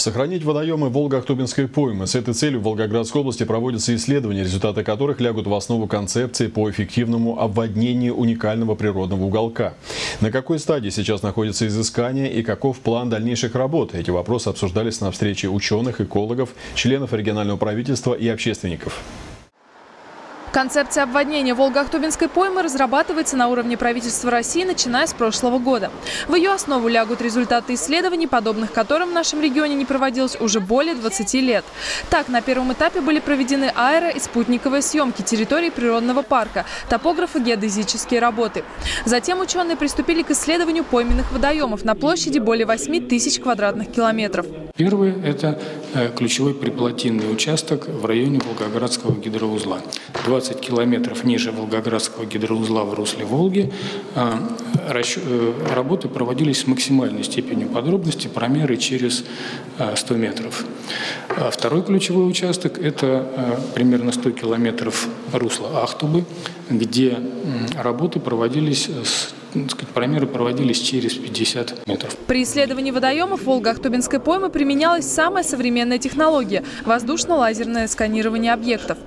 Сохранить водоемы Волго-Ахтубинской поймы. С этой целью в Волгоградской области проводятся исследования, результаты которых лягут в основу концепции по эффективному обводнению уникального природного уголка. На какой стадии сейчас находится изыскание и каков план дальнейших работ? Эти вопросы обсуждались на встрече ученых, экологов, членов регионального правительства и общественников. Концепция обводнения Волго-Ахтубинской поймы разрабатывается на уровне правительства России, начиная с прошлого года. В ее основу лягут результаты исследований, подобных которым в нашем регионе не проводилось уже более 20 лет. Так, на первом этапе были проведены аэро- и спутниковые съемки территории природного парка, топографо-геодезические работы. Затем ученые приступили к исследованию пойменных водоемов на площади более 8 тысяч квадратных километров. Первый – это э, ключевой приплотинный участок в районе Волгоградского гидроузла. 20 километров ниже Волгоградского гидроузла в русле Волги а, э, работы проводились с максимальной степенью подробности, промеры через 100 метров. А второй ключевой участок – это примерно 100 километров русла Ахтубы, где работы проводились с сказать, промеры проводились через 50 метров. При исследовании водоемов Волго-Ахтубинской поймы применялась самая современная технология – воздушно-лазерное сканирование объектов.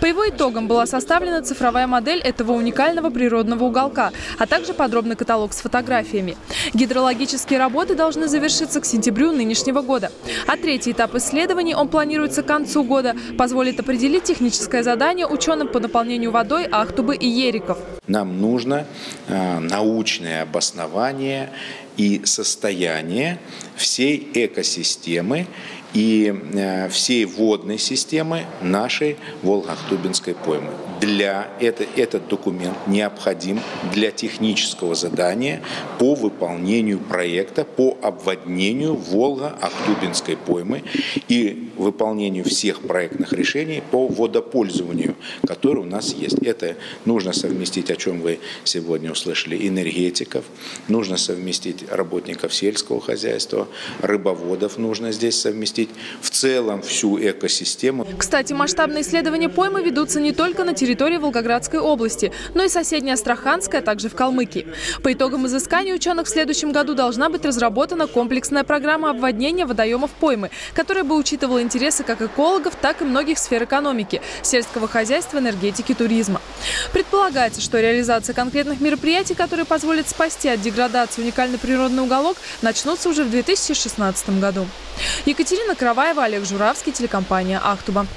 По его итогам была составлена цифровая модель этого уникального природного уголка, а также подробный каталог с фотографиями. Гидрологические работы должны завершиться к сентябрю нынешнего года. А третий этап исследований, он планируется к концу года, позволит определить техническое задание ученым по наполнению водой Ахтубы и Ериков. Нам нужно э, научное обоснование и состояние всей экосистемы и э, всей водной системы нашей Волго-Ахтубинской поймы. Для это, этот документ необходим для технического задания по выполнению проекта по обводнению Волго-Ахтубинской поймы и выполнению всех проектных решений по водопользованию, которые у нас есть. Это нужно совместить, о чем вы сегодня услышали, энергетиков, нужно совместить работников сельского хозяйства, рыбоводов нужно здесь совместить запустить в целом всю экосистему. Кстати, масштабные исследования поймы ведутся не только на территории Волгоградской области, но и соседней Астраханской, а также в Калмыкии. По итогам изысканий ученых в следующем году должна быть разработана комплексная программа обводнения водоемов поймы, которая бы учитывала интересы как экологов, так и многих сфер экономики, сельского хозяйства, энергетики, туризма. Предполагается, что реализация конкретных мероприятий, которые позволят спасти от деградации уникальный природный уголок, начнутся уже в 2016 году. Екатерина Караваева, Олег Журавский, телекомпания «Ахтуба».